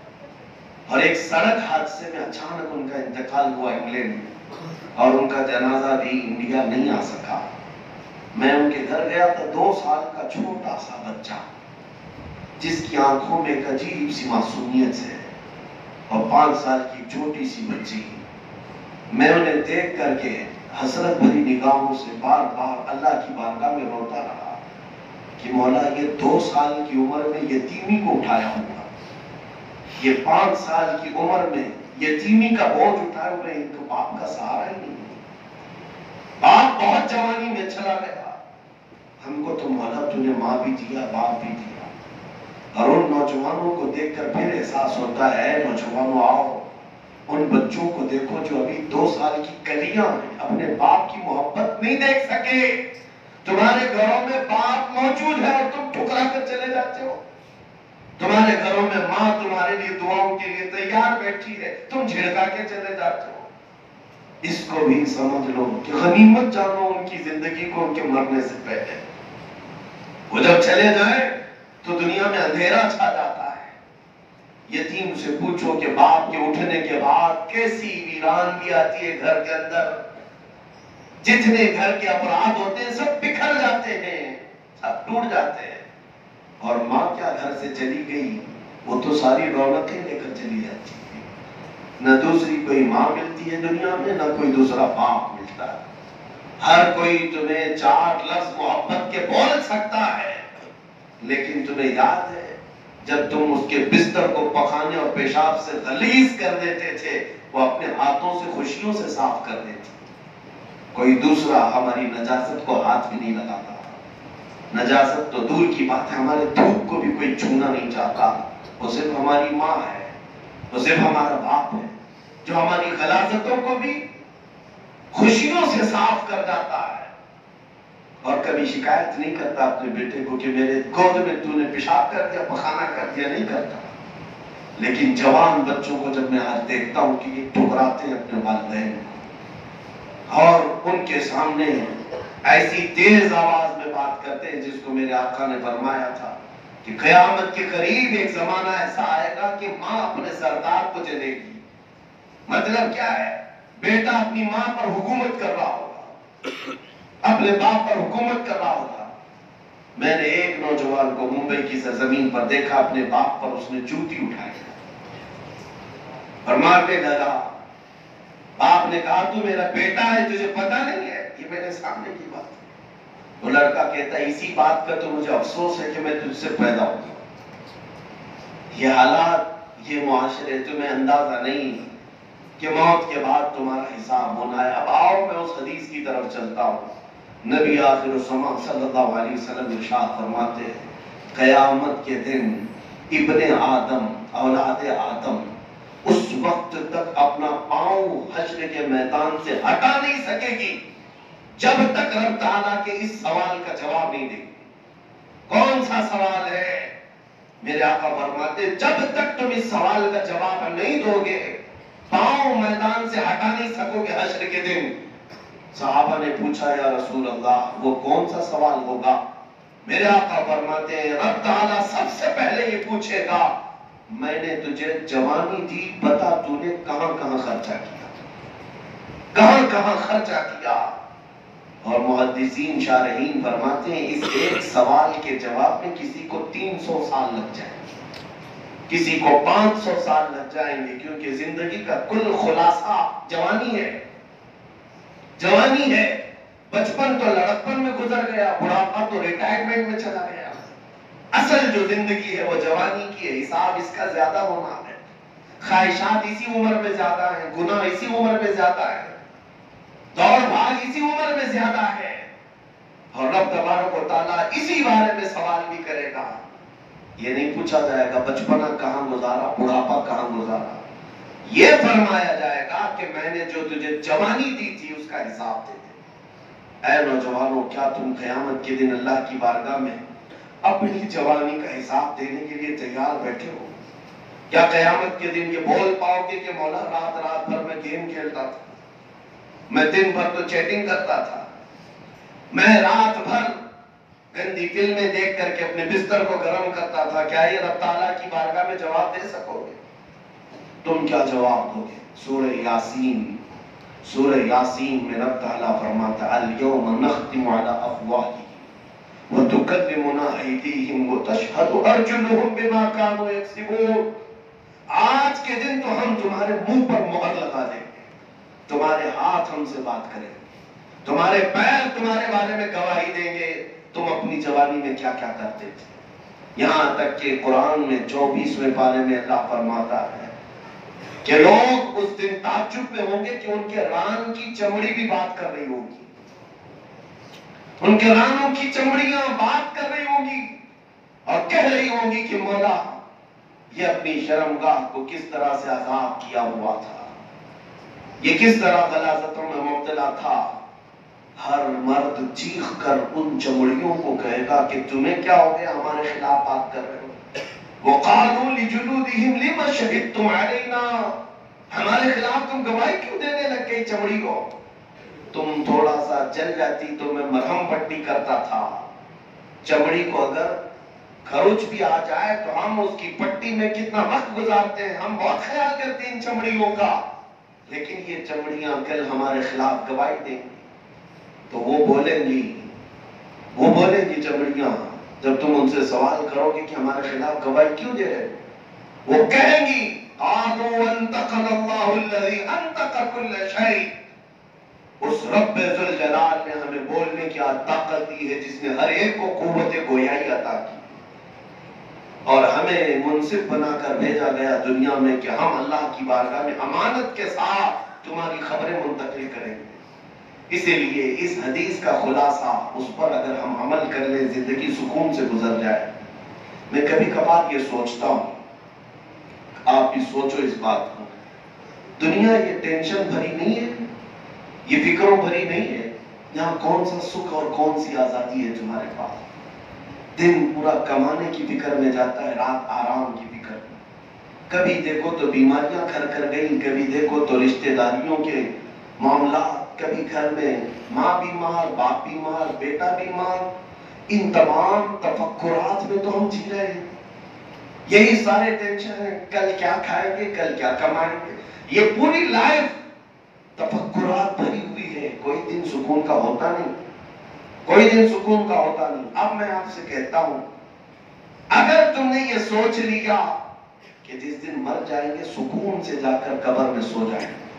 और एक सड़क हादसे में अचानक उनका इंतकाल हुआ इंग्लैंड में और उनका जनाजा भी इंडिया नहीं आ सका। मैं उनके घर गया था दो साल का छोटा सा बच्चा, जिसकी आँखों में एक अजीब सी मासूमियत है और पाँच साल की छोटी सी बच्ची। मैं उन्हें देख करके हसरत भरी निगाहों से बार बार अल्लाह की बारगाह में रोता रहा कि मौला, ये दो साल की उम्र में यतीमी को उठाया हुआ। ये पाँच साल की उम्र में यतीमी का बोझ उठाए हुए इनको बाप का सहारा ही नहीं बाप बहुत जवानी में चला गया। हमको तो मौला तूने माँ भी दिया, बाप भी दिया। और उन नौजवानों को देखकर फिर एहसास होता है, नौजवानों, आओ। उन बच्चों को देखो जो अभी दो साल की कलियाँ अपने बाप की मोहब्बत नहीं देख सके। तुम्हारे घरों में बाप मौजूद है और तुम ठुकरा कर चले जाते हो। तुम्हारे घरों में माँ तुम्हारे लिए दुआओं के लिए तैयार बैठी है। तुम झिड़का के चले जाते हो। इसको भी समझ लो। कि गनीमत जानो उनकी ज़िंदगी को उनके मरने से पहले। वो जब चले जाए तो दुनिया में अंधेरा छा जाता है। यतीम से पूछो कि बाप के उठने के बाद कैसी वीरानगी आती है घर के अंदर? जितने घर के अपराध होते हैं, सब बिखर जाते हैं, सब टूट जाते हैं। और माँ क्या घर से चली गई? वो तो सारी रौनकें लेकर चली जाती है। न दूसरी कोई माँ मिलती है दुनिया में, न कोई दूसरा बाप मिलता है। हर कोई तुम्हें चार लफ्ज मोहब्बत के बोल सकता है, लेकिन तुम्हें याद है जब तुम उसके बिस्तर को पखाने और पेशाब से गलीज कर देते थे, वो अपने हाथों से खुशियों से साफ़ कर देती। कोई दूसरा हमारी नजासत को हाथ भी नहीं लगाता। नजासत तो दूर की बात है, हमारे धूप को भी कोई छूना नहीं चाहता। वो सिर्फ़ हमारी माँ है, वो सिर्फ़ हमारा बाप है, जो हमारी गलाजतों को भी खुशियों से साफ़ कर जाता है। और कभी शिकायत नहीं करता अपने बेटे को कि मेरे गोद में तूने पेशाब कर दिया, पखाना कर दिया, नहीं करता। लेकिन जवान बच्चों को जब मैं आज देखता हूँ कि ये ठुकराते हैं अपने वालदेन और उनके सामने ऐसी तेज आवाज़ में बात करते हैं जिसको मेरे आका ने फरमाया था कि कयामत के करीब एक जमाना ऐसा आएगा कि माँ अपने सरदार को जलेगी। मतलब क्या है? बेटा अपनी माँ पर हुकूमत कर रहा होगा। अपने बाप पर हुकूमत कर रहा होगा मैंने एक नौजवान को मुंबई की सरजमीन पर देखा, अपने बाप पर उसने जूती उठाई। और मारने लगा। बाप ने कहा, तू मेरा बेटा है, तुझे पता नहीं है? ये मेरे सामने की बात वो लड़का कहता है इसी बात का तो मुझे अफसोस है कि मैं तुझसे पैदा हुआ ये हालात, ये मुआशरे तुम्हें अंदाज़ा नहीं कि मौत के बाद तुम्हारा हिसाब होना है। अब आओ, मैं उस हदीस की तरफ़ चलता हूँ। नबी आखिर सल्लल्लाहु इरशाद फरमाते हैं, कयामत के दिन इब्ने आदम, औलाद आदम, उस वक्त तक अपना पाँव हश्र के मैदान से हटा नहीं सकेगी, जब तक रब ताला के इस सवाल का जवाब नहीं देगी। कौन सा सवाल है? मेरे आका फरमाते, जब तक तुम इस सवाल का जवाब नहीं दोगे, पाँव मैदान से हटा नहीं सकोगे हजर के दिन। साहबा ने पूछा, या रसूल अल्लाह वो कौन सा सवाल होगा? मेरे आका फरमाते हैं, रब ताला सबसे पहले ये पूछेगा, मैंने तुझे जवानी दी, बता तूने कहाँ कहाँ खर्चा किया? कहाँ कहाँ खर्चा किया? और मुहदसिन शारहीन फरमाते हैं, इस एक सवाल के जवाब में किसी को 300 साल लग जाएँगे। किसी को 500 साल लग जाएँगे, क्योंकि ज़िंदगी का कुल खुलासा जवानी है। जवानी है। बचपन तो लड़कपन में गुजर गया, बुढ़ापा तो रिटायरमेंट में चला गया। असल जो ज़िंदगी है वो जवानी की है, हिसाब इसका ज़्यादा होना है। ख्वाहिशात इसी उम्र में ज़्यादा है गुना इसी उम्र में ज़्यादा है। दौड़ भाग इसी उम्र में ज़्यादा है। और रब तबारक ताला इसी बारे में सवाल भी करेगा। ये नहीं पूछा जाएगा, बचपना कहाँ गुजारा, बुढ़ापा कहाँ गुजारा। ये फरमाया जाएगा कि मैंने जो तुझे जवानी दी थी, उसका हिसाब दे दे। ऐ नौजवानों, क्या तुम कयामत के दिन अल्लाह की बारगाह में अपनी जवानी का हिसाब देने के लिए तैयार बैठे हो? क्या कयामत के दिन ये बोल पाओगे कि मौला रात रात भर मैं गेम खेलता था? मैं दिन भर तो चैटिंग करता था। मैं रात भर गंदी फ़िल्में देख करके अपने बिस्तर को गर्म करता था। क्या ये रब ताला की बारगाह में जवाब दे सकोगे? तुम क्या जवाब दोगे? सूरह यासीन सूरह यासीन में रब ताला फरमाता अल यौम नख्तिमु अला अफवाही वतुकल्लिमुना अयदीहिम वतशहदु अर्जुलुहुम बिमा कानू यक्सिबून। आज के दिन तो हम तुम्हारे मुँह पर मोहर लगा देंगे। तुम्हारे हाथ हमसे बात करेंगे। तुम्हारे पैर तुम्हारे बारे में गवाही देंगे। तुम अपनी जवानी में क्या क्या करते थे? यहाँ तक कि कुरान में, चौबीसवें पारे में अल्लाह फरमाता है कि लोग उस दिन ताजुब में होंगे कि उनके रान की चमड़ी भी बात कर रही होगी? उनके रानों की चमड़ियाँ बात कर रही होंगी और कह रही होंगी कि मौला, ये अपनी शर्मगाह को किस तरह से आज़ाद किया हुआ था? ये किस तरह गलाजतों में मुबतला था? हर मर्द चीख कर उन चमड़ियों को कहेगा कि तुम्हें क्या हो गया? हमारे खिलाफ बात कर रहे कानून जुलूदिहिम लिमा शहिदतुम अलैना हमारे खिलाफ तुम गवाही क्यों देने लग गई चमड़ी को तुम थोड़ा सा जल जाती तो मैं मरहम पट्टी करता था। चमड़ी को अगर खरोच भी आ जाए तो हम उसकी पट्टी में कितना वक्त गुजारते हैं। हम बहुत ख्याल करते हैं इन चमड़ियों का। लेकिन ये चमड़ियाँ कल हमारे खिलाफ गवाही देंगी। तो वो बोलेंगी वो बोलेंगी चमड़ियाँ जब तुम उनसे सवाल करोगे कि हमारे खिलाफ गवाही क्यों दे रहे वो कहेंगी उस रब जलाल ने हमें बोलने की ताकत दी है जिसने हर एक को कुत गोयाई अता की। और हमें मुनसिफ बनाकर भेजा गया दुनिया में कि हम अल्लाह की बारगाह में अमानत के साथ तुम्हारी खबरें मुंतकिल करेंगे। इसीलिए इस हदीस का खुलासा उस पर अगर हम अमल कर ले, ज़िंदगी सुकून से गुजर जाए। मैं कभी कभार ये सोचता हूँ, आप भी सोचो इस बात को। दुनिया ये टेंशन भरी नहीं है, ये फिक्रों भरी नहीं है, यहाँ कौन सा सुख और कौन सी आज़ादी है तुम्हारे पास? दिन पूरा कमाने की फ़िक्र में जाता है, रात आराम की फ़िक्र में। कभी देखो तो बीमारियाँ घर कर गई, कभी देखो तो रिश्तेदारियों के मामला कभी घर में माँ बीमार, बाप बीमार, बेटा बीमार, इन तमाम तफक्कुरात में तो हम जी रहे हैं। यही सारे टेंशन है, कल क्या खाएँगे, कल क्या कमाएँगे। ये पूरी लाइफ तफक्कुरात भरी हुई है। कोई दिन सुकून का होता नहीं, कोई दिन सुकून का होता नहीं। अब मैं आपसे कहता हूँ, अगर तुमने ये सोच लिया कि जिस दिन मर जाएँगे, सुकून से जाकर कबर में सो जाएँगे।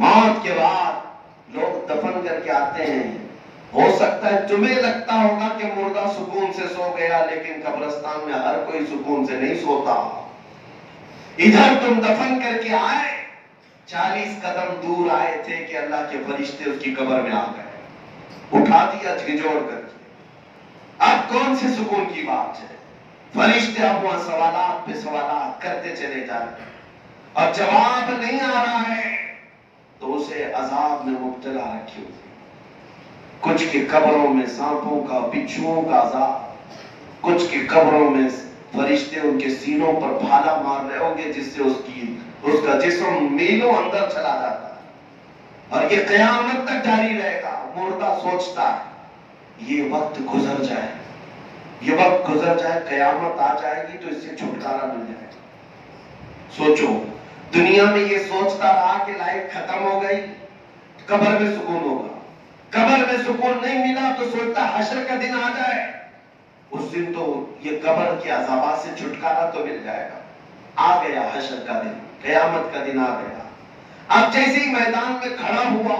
मौत के बाद लोग दफन करके आते हैं। हो सकता है तुम्हें लगता होगा कि मुर्दा सुकून से सो गया, लेकिन कब्रस्तान में हर कोई सुकून से नहीं सोता। इधर तुम दफन करके आए। चालीस कदम दूर आए थे कि अल्लाह के फरिश्ते उसकी कब्र में आ गए। उठा दिया, झिझोड़ करके अब कौन से सुकून की बात है? फरिश्ते अब वहाँ सवालात पे सवालात करते चले जाते और जवाब नहीं आ रहा है। तो उसे अजाब में मुब्तला रखे हुए कुछ के कब्रों में सांपों का, बिच्छुओं का अजाब, कुछ के कब्रों में फरिश्ते उनके सीनों पर भाला मार रहे होंगे जिससे उसकी, उसका जिस्म मीलों अंदर चला जाता है। और ये कयामत तक जारी रहेगा, मुर्दा सोचता है, ये वक्त गुजर जाए। ये वक्त गुजर जाए, कयामत आ जाएगी तो इससे छुटकारा मिल जाएगा। सोचो दुनिया में ये सोचता रहा कि लाइफ खत्म हो गई, कब्र में सुकून होगा। कब्र में सुकून नहीं मिला तो सोचता हशर का दिन आ जाए। उस दिन तो ये कब्र के अजाबा से छुटकारा तो मिल जाएगा। आ गया हशर का दिन, कयामत का दिन आ गया। अब जैसे ही मैदान में खड़ा हुआ,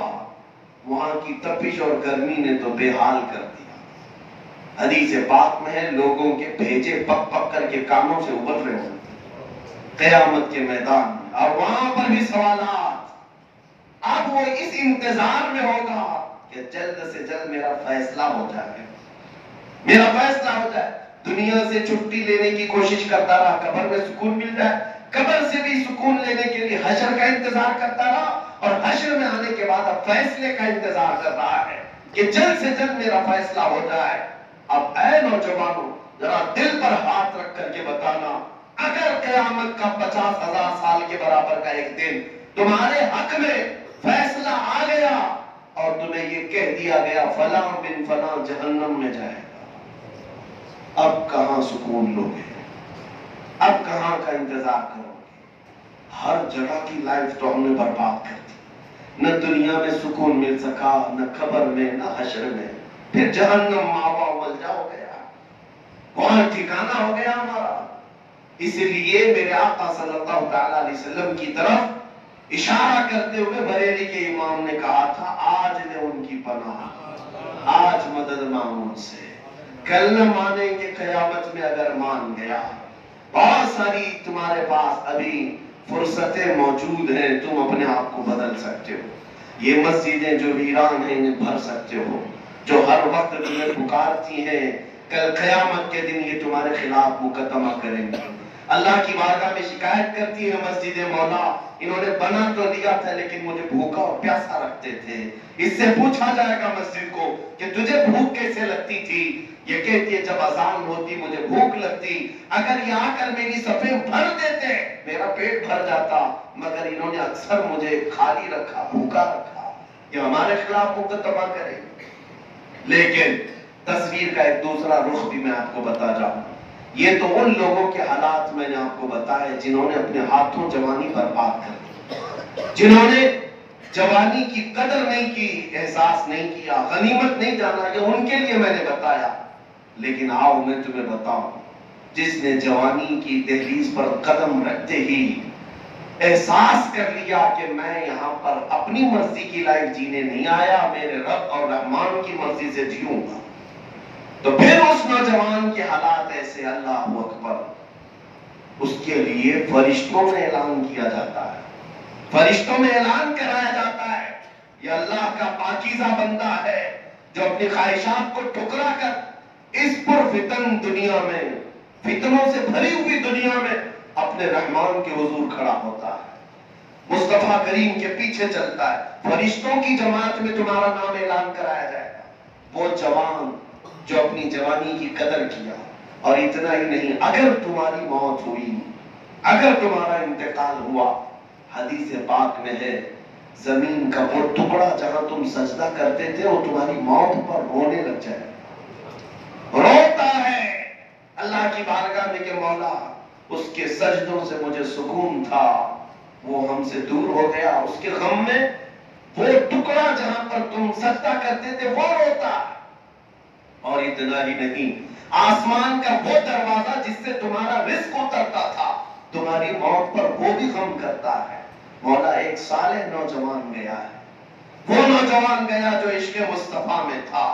वहाँ की तपिश और गर्मी ने तो बेहाल कर दिया। हदीस बात में लोगों के भेजे पक पक करके कानों से उबर रहे होते कयामत के मैदान और वहाँ पर भी सवाल अब वो इस इंतज़ार में होगा कि जल्द से जल्द मेरा फैसला हो जाए। मेरा फैसला हो जाए। दुनिया से छुट्टी लेने की कोशिश करता रहा। कब्र में सुकून मिल जाए। कब्र से भी सुकून लेने के लिए हशर का इंतज़ार करता रहा। और हशर में आने के बाद अब फैसले का इंतज़ार कर रहा है कि जल्द से जल्द मेरा फैसला हो जाए। अब ऐ नौजवानों, जरा दिल पर हाथ रख करके बताना अगर कयामत का पचास हज़ार साल के बराबर का एक दिन तुम्हारे हक में फैसला आ गया और तुम्हें ये कह दिया गया, फला बिन फला जहन्नम में जाएगा। अब कहाँ सुकून लोगे? अब कहाँ का इंतज़ार करोगे? हर जगह की लाइफ तो हमने बर्बाद कर दी। न दुनिया में सुकून मिल सका, न खबर में, न हशर में। फिर जहन्नम मावा उलझा हो गया वहाँ ठिकाना हो गया हमारा। इसलिए मेरे आका सल्लल्लाहु अलैहि वसल्लम की तरफ़ इशारा करते हुए बरेली के इमाम ने कहा था, आज ने उनकी पनाह, आज मदद मांगो उनसे। कल न मानेंगे, कयामत में अगर मान गया। बहुत सारी तुम्हारे पास अभी फुर्सतें मौजूद हैं, तुम अपने आप को बदल सकते हो। ये मस्जिदें जो वीरान हैं, इन्हें भर सकते हो। जो हर वक्त तुम्हें पुकारती हैं, कल कयामत के दिन ये तुम्हारे खिलाफ मुकदमा करेंगे। अल्लाह की बारगाह में शिकायत करती है मस्जिद मौला। इन्होंने बना तो दिया था, लेकिन मुझे भूखा और प्यासा रखते थे। इससे पूछा जाएगा मस्जिद को कि तुझे भूख कैसे लगती थी? ये कहती है, जब अजान होती, मुझे भूख लगती। अगर ये आकर मेरी सफे भर देते, मेरा पेट भर जाता। मगर इन्होंने अक्सर मुझे खाली रखा, भूखा रखा। ये हमारे खिलाफ मुकदमा करेंगे लेकिन तस्वीर का एक दूसरा रुख भी मैं आपको बता जाऊँ। ये तो उन लोगों के हालात मैंने आपको बताए जिन्होंने अपने हाथों जवानी बर्बाद कर जिन्होंने जवानी की कदर नहीं की, एहसास नहीं किया, गनीमत नहीं जाना, ये उनके लिए मैंने बताया। लेकिन आओ, मैं तुम्हें बताऊँ, जिसने जवानी की दहलीज पर कदम रखते ही एहसास कर लिया कि मैं यहाँ पर अपनी मर्ज़ी की लाइफ जीने नहीं आया, मेरे रब और रहमान की मर्ज़ी से जीऊँगा। तो फिर उस नौजवान के हालात ऐसे, अल्लाह अकबर, उसके लिए फरिश्तों में ऐलान किया जाता है। फरिश्तों में ऐलान कराया जाता है। ये अल्लाह का पाकिजा बंदा है जो अपनी ख्वाहिशात को ठुकरा कर इस पुरफितन दुनिया में, फितनों से भरी हुई दुनिया में अपने रहमान के हजूर खड़ा होता है। मुस्तफ़ा करीम के पीछे चलता है। फरिश्तों की जमात में तुम्हारा नाम ऐलान कराया जाएगा। वो जवान जो अपनी जवानी की कदर किया। और इतना ही नहीं, अगर तुम्हारी मौत हुई, अगर तुम्हारा इंतकाल हुआ, हदीस पाक में है, ज़मीन का वो टुकड़ा जहाँ तुम सजदा करते थे, वो तुम्हारी मौत पर रोने लग जाए। रोता है। अल्लाह की बारगाह में के मौला, उसके सजदों से मुझे सुकून था। वो हमसे दूर हो गया। उसके गम में वो टुकड़ा जहाँ पर तुम सजदा करते थे, वो रोता। और इतना ही नहीं, आसमान का वो दरवाज़ा जिससे तुम्हारा रिस्क उतरता था, तुम्हारी मौत पर वो भी गम करता है। मौला एक साल नौजवान गया है। वो नौजवान गया जो इश्क मुस्तफ़ा में था।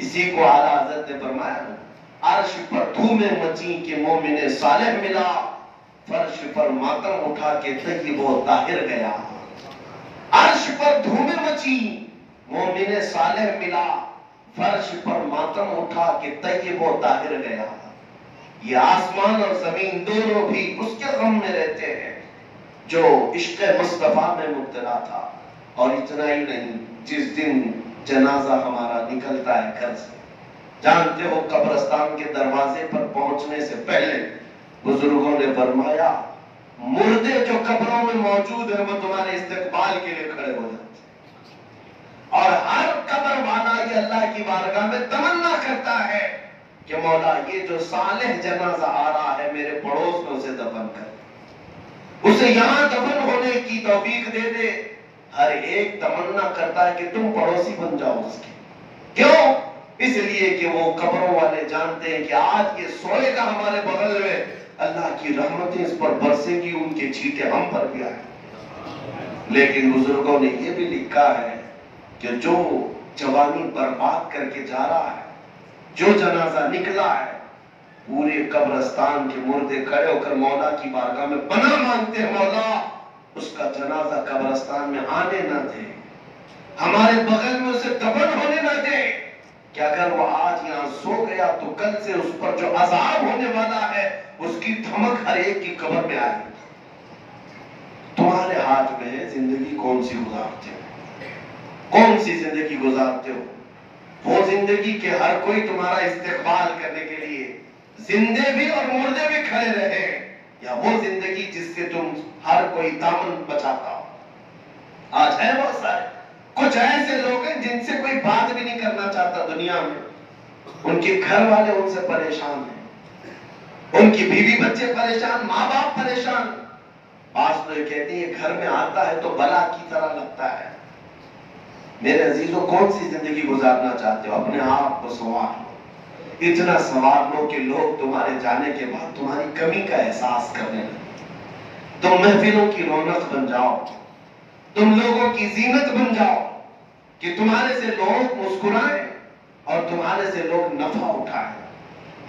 इसी को आला हज़रत ने फरमाया, अर्श पर धूमें मची के मोमिन सालेह मिला। फर्श पर मातम उठा के तही वो ताहिर गया। अर्श पर धूमे मची, मोमिन सालेह मिला। फर्श पर मातम उठा के तय वो ताहिर गया। ये आसमान और ज़मीन दोनों भी उसके गम में रहते हैं, जो इश्क मुस्तफ़ा में मुब्तला था। और इतना ही नहीं, जिस दिन जनाजा हमारा निकलता है घर से। जानते हो, कब्रस्तान के दरवाजे पर पहुँचने से पहले बुज़ुर्गों ने फरमाया, मुर्दे जो कब्रों में मौजूद है, वो तुम्हारे इस्तेकबाल के लिए खड़े हो जाते और हर कब्र वाला ये अल्लाह की बारगाह में तमन्ना करता है कि मौला, ये जो सालेह जनाजा आ रहा है, मेरे पड़ोस में उसे दफन कर। उसे यहाँ दफन होने की तौफीक दे दे। हर एक तमन्ना करता है कि तुम पड़ोसी बन जाओ उसके। क्यों? इसलिए कि वो कब्रों वाले जानते हैं कि आज ये सोएगा हमारे बगल में अल्लाह की रहमतें इस पर बरसेगी, उनके छीटे हम पर भी आए। लेकिन बुज़ुर्गों ने यह भी लिखा है कि जो जवानी बर्बाद करके जा रहा है, जो जनाजा निकला है, पूरे कब्रस्तान के मुर्दे खड़े होकर मौला की बारगाह में बना मांगते हैं मौला। उसका जनाजा कब्रस्तान में आने ना दे। हमारे बगल में उसे दफन होने ना दे। कि अगर वो आज यहाँ सो गया तो कल से उस पर जो अजाब होने वाला है, उसकी धमक हर एक की कबर में आएगी। तुम्हारे हाथ में ज़िंदगी कौन सी गुजारते हो? कौन सी ज़िंदगी गुजारते हो? वो ज़िंदगी के हर कोई तुम्हारा इस्तेकबाल करने के लिए जिंदे भी और मुर्दे भी खड़े रहे या वो ज़िंदगी जिससे तुम हर कोई दामन बचाता हो? आज है बहुत सारे। कुछ ऐसे लोग हैं जिनसे कोई बात भी नहीं करना चाहता दुनिया में। उनके घर वाले उनसे परेशान हैं। उनकी बीवी बच्चे परेशान, माँ बाप परेशान। पास तो ये कहती है, घर में आता है तो बला की तरह लगता है। मेरे अजीजों, कौन सी ज़िंदगी गुजारना चाहते हो? अपने आप को सवार लो। इतना सवार लो कि लोग तुम्हारे जाने के बाद तुम्हारी कमी का एहसास करने लगे तुम महफिलों की रौनक बन जाओ। तुम लोगों की जीनत बन जाओ कि तुम्हारे से लोग मुस्कुराए और तुम्हारे से लोग नफा उठाए।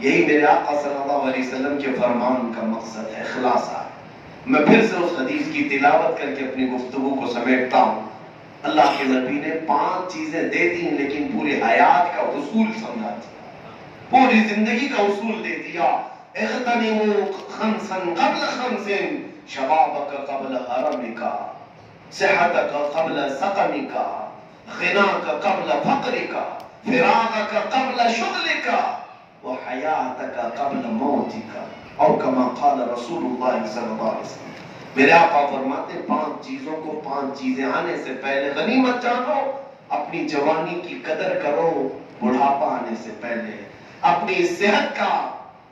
यही मेरे आका सल्लल्लाहु अलैहि वसल्लम के फरमान का मकसद है खुलासा मैं फिर से उस हदीस की तिलावत करके अपनी गुफ्तगु को समेटता हूँ। अल्लाह के नबी ने पाँच चीज़ें दे दी, लेकिन पूरे हयात का उसूल समझा दिया। पूरी ज़िंदगी का उसूल दे दिया। कबल हरमिका कबल सकमिका कबल फकरिका कबल शुगलिका कबल मौतिका। और कमा क़ाल रसूलुल्लाह सल्लल्लाहु अलैहि वसल्लम। मेरे आपा फरमाते पाँच चीज़ों को पाँच चीज़ें आने से पहले गनीमत जानो अपनी जवानी की कदर करो, बुढ़ापा आने से पहले। अपनी सेहत का,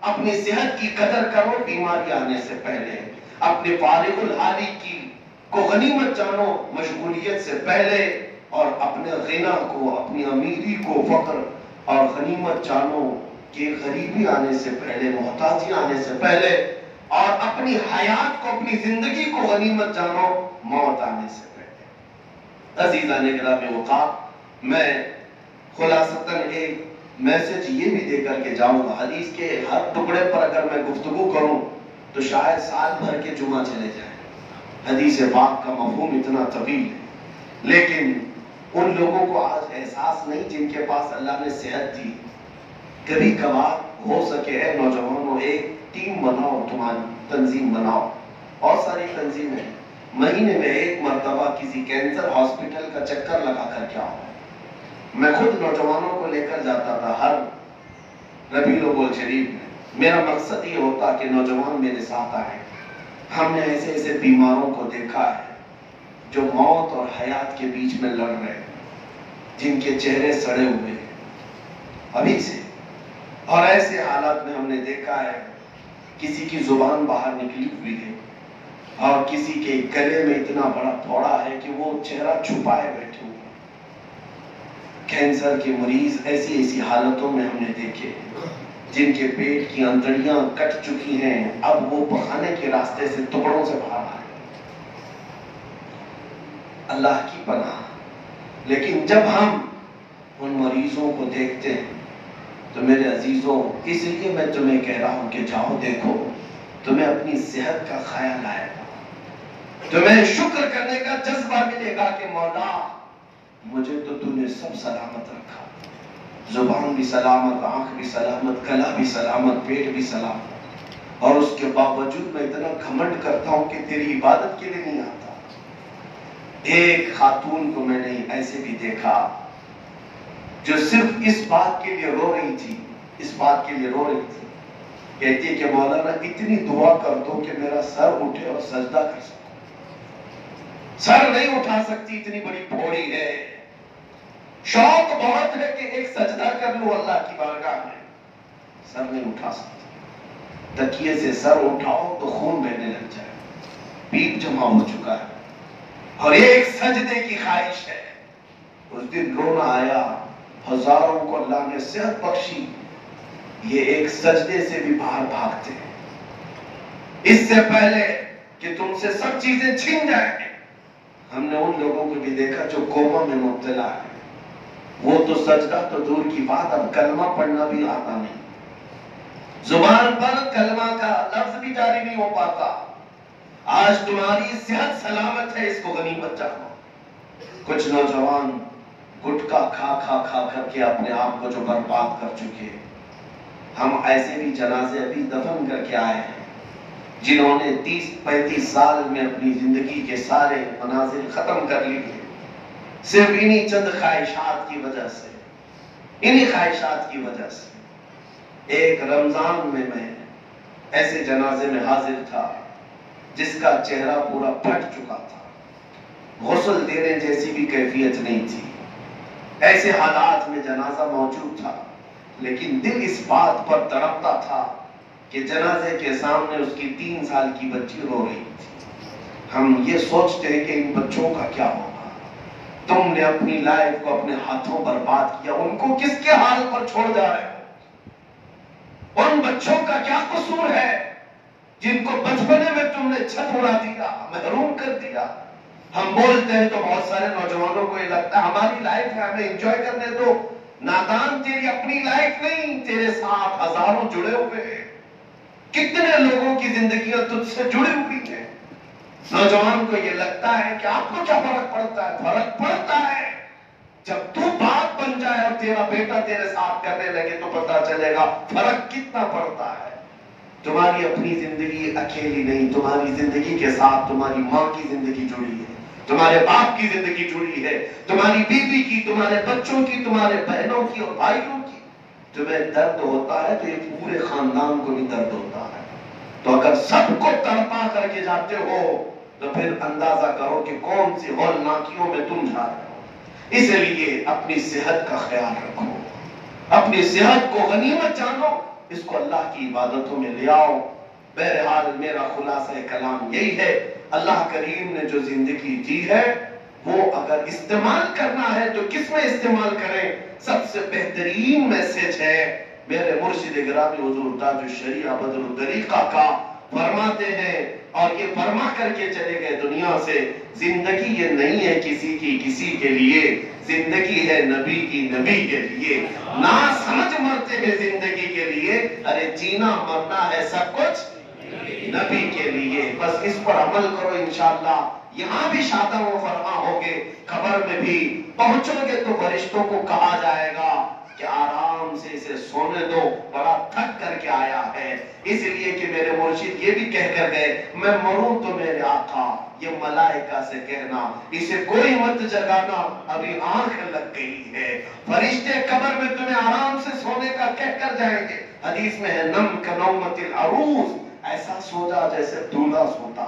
अपनी सेहत की कदर करो, बीमारी आने से पहले। अपने फारिगुल हाली की, को गनीमत जानो, मशगूलियत से पहले, और अपने गिना को, अपनी अमीरी को फक्र और गनीमत जानो कि गरीबी आने से पहले, मोहताजी आने से पहले और अपनी हयात को, अपनी ज़िंदगी को गनीमत जानो, मौत आने से पहले। अजीजा ने गिराम वक़ा मैं खुलासतन एक मैसेज ये भी देकर के जाऊँगा, हदीस के हर टुकड़े पर अगर मैं गुफ्तगु करूँ तो शायद साल भर के जुमा चले जाए। हदीस बाग का मफहूम इतना तवील है। लेकिन उन लोगों को आज एहसास नहीं जिनके पास अल्लाह ने सेहत दी। कभी कभार हो सके है, नौजवानों एक टीम बनाओ, तुम्हारी तंजीम बनाओ। बहुत सारी तंजीमें महीने में एक मरतबा किसी कैंसर हॉस्पिटल का चक्कर लगा कर क्या हो मैं खुद नौजवानों को लेकर जाता था हर रबी लोगोल शरीफ में। मेरा मकसद ये होता कि नौजवान मेरे साथ आए। हमने ऐसे ऐसे बीमारों को देखा है, जो मौत और हयात के बीच में लड़ रहे हैं, जिनके चेहरे सड़े हुए हैं। अभी से और ऐसे हालात में हमने देखा है, किसी की ज़ुबान बाहर निकली हुई है और किसी के गले में इतना बड़ा फोड़ा है कि वो चेहरा छुपाए बैठे हुए कैंसर के मरीज़ ऐसी ऐसी हालतों में हमने देखे जिनके पेट की अंतड़ियाँ कट चुकी हैं, अब वो बहाने के रास्ते से टुकड़ों से बाहर आ रहे अल्लाह की पनाह। लेकिन जब हम उन मरीजों को देखते हैं तो मेरे अजीजों इसलिए मैं तुम्हें कह रहा हूँ कि जाओ देखो, तुम्हें अपनी सेहत का ख्याल आएगा तुम्हें शुक्र करने का जज्बा मिलेगा कि मौला, मुझे तो तूने सब सलामत रखा। ज़ुबान भी सलामत, आँख भी सलामत, गला भी सलामत, पेट भी सलामत। और उसके बावजूद मैं इतना घमंड करता हूँ कि तेरी इबादत के लिए नहीं आता। एक खातून को मैंने ऐसे भी देखा जो सिर्फ़ इस बात के लिए रो रही थी, इस बात के लिए रो रही थी। कहती है कि मौलाना, इतनी दुआ कर दो कि मेरा सर उठे और सजदा कर सकूँ। सर नहीं उठा सकती, इतनी बड़ी फोड़ी है। शौक बहुत है कि एक सजदा कर लो अल्लाह की बारगाह में। सर नहीं उठा सकती। तकिए से सर उठाओ तो खून बहने लग जाए। पीठ जमा हो चुका है। और एक सजदे की ख्वाहिश है। उस दिन रोना आया। हज़ारों को अल्लाह ने सेहत बख्शी। ये एक सजदे से भी बाहर भागते हैं। इससे पहले कि तुमसे सब चीज़ें छिन जाए, हमने उन लोगों को भी देखा जो कोमा में मुब्तला है। वो तो सजदा तो दूर की बात, अब कलमा पढ़ना भी आता नहीं। ज़ुबान पर कलमा का लफ्ज भी जारी नहीं हो पाता। आज तुम्हारी सेहत सलामत है, इसको गनीमत जानो। कुछ नौजवान गुटका खा खा खा करके अपने आप को जो बर्बाद कर चुके हम ऐसे भी जनाजे अभी दफन करके आए हैं, जिन्होंने 30-35 साल में अपनी ज़िंदगी के सारे मनाजिर खत्म कर लिए सिर्फ़ इन्हीं चंद ख्वाहिशात की वजह से, इन्हीं ख्वाहिशात की वजह से। एक रमज़ान में मैं ऐसे जनाजे में हाजिर था, जिसका चेहरा पूरा फट चुका था। गसल देने जैसी भी कैफियत नहीं थी। ऐसे हालात में जनाजा मौजूद था, लेकिन दिल इस बात पर तड़पता था कि जनाजे के सामने उसकी तीन साल की बच्ची रो रही थी। हम ये सोचते हैं कि इन बच्चों का क्या होगा। तुमने अपनी लाइफ को अपने हाथों बर्बाद किया, उनको किसके हाल पर छोड़ जा रहे हो? उन बच्चों का क्या कसूर है, जिनको बचपने में तुमने छत उड़ा दिया, महरूम कर दिया? हम बोलते हैं तो बहुत सारे नौजवानों को ये लगता है, हमारी लाइफ है, हमें एंजॉय करने दो। नादान तेरी अपनी लाइफ नहीं, तेरे साथ हज़ारों जुड़े हुए हैं। कितने लोगों की ज़िंदगी तुझसे जुड़ी हुई है? नौजवान को ये लगता है कि आपको क्या फ़र्क पड़ता है? फ़र्क पड़ता है जब तू बाप बन जाए और तेरा बेटा तेरे साथ करने लगे तो पता चलेगा फ़र्क कितना पड़ता है। तुम्हारी अपनी ज़िंदगी अकेली नहीं, तुम्हारी ज़िंदगी के साथ तुम्हारी माँ की ज़िंदगी जुड़ी है। तुम्हारे बाप की ज़िंदगी जुड़ी है, तुम्हारी बीबी की, तुम्हारे बच्चों की, तुम्हारे बहनों की और भाइयों की। तुम्हें दर्द होता है तो ये पूरे खानदान को भी दर्द होता है। तो अगर सबको तड़पा करके जाते हो तो फिर अंदाज़ा करो कि कौन सी हौल नाकियों में तुम जा रहे हो। इसलिए अपनी सेहत का ख्याल रखो। अपनी सेहत को गनीमत जानो, इसको अल्लाह की इबादतों में ले आओ। बहरहाल मेरा खुलासा कलाम यही है अल्लाह करीम ने जो ज़िंदगी दी है, वो अगर इस्तेमाल करना है तो किसमें इस्तेमाल करें? सबसे बेहतरीन मैसेज है, मेरे मुर्शिद ग्रामी हजूर ताज शरिया बदल तरीका का। फरमाते हैं, और ये फरमा करके चले गए दुनिया से, ज़िंदगी ये नहीं है किसी की, किसी के लिए। ज़िंदगी है नबी की नबी के लिए। ना समझ मरते हैं ज़िंदगी के लिए। अरे, जीना, मरना है सब कुछ नबी के लिए। बस इस पर अमल करो इंशाला यहाँ भी शादा व फरमा होगे। खबर में भी पहुंचोगे तो वरिष्ठों को कहा जाएगा कि आराम से इसे सोने दो। बड़ा थक करके आया है। इसलिए कि मेरे मुर्शिद ये भी कह कर गए, मैं मरूं तो मेरे आका। ये मलाइका से कहना, इसे कोई मत जगाना। अभी आँख लग गई है। फरिश्ते कब्र में तुम्हें आराम से सोने का कह कर जाएँगे। हदीस में है, नम कनौमतिल अरूस ऐसा सोचा जैसे दूल्हा सोता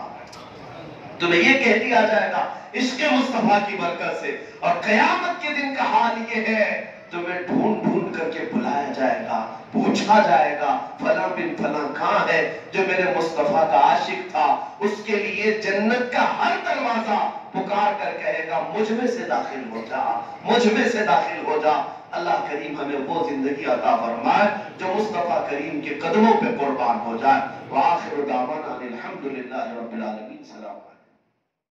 तुम्हें ये कह दिया जाएगा इसके मुस्तफ़ा की बरकत से, और कयामत के दिन का हाल ये है तुम्हें ढूंढ ढूंढ करके बुलाया जाएगा, पूछा जाएगा, फला बिन फला कहाँ है, जो मेरे मुस्तफ़ा का आशिक था, उसके लिए जन्नत का हर दरवाज़ा पुकार कर कहेगा, मुझमें से दाखिल हो जा, मुझमें से दाखिल हो जा। अल्लाह करीम हमें वो ज़िंदगी अता फरमाए जो मुस्तफ़ा करीम के कदमों पे कुर्बान हो जाए। वाखिर दावाना अल्हम्दुलिल्लाह रब्बिल आलमीन। सलाम